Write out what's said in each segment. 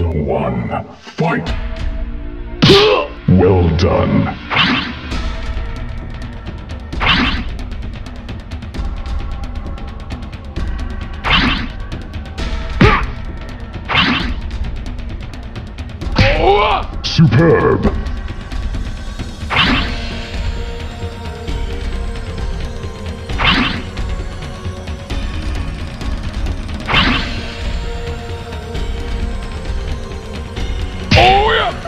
Round one. Fight! Well done. Superb.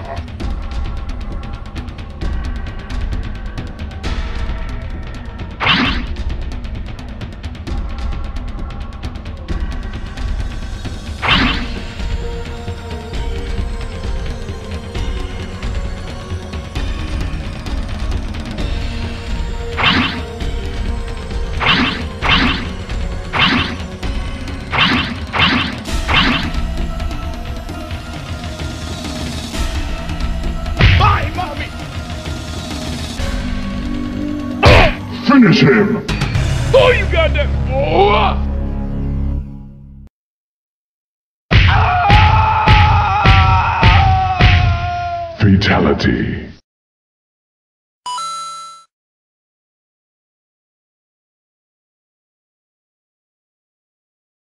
Finish him! Oh, you got that! Oh! Fatality.